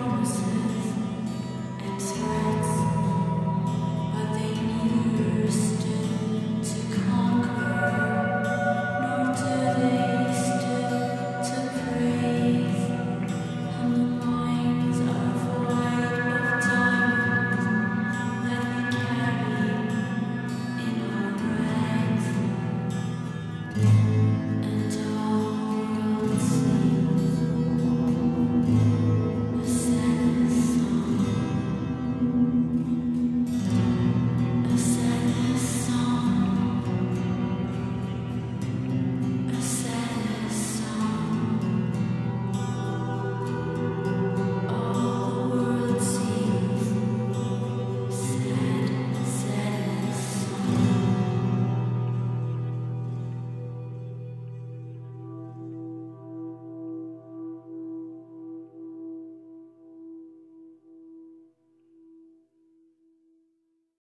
promise.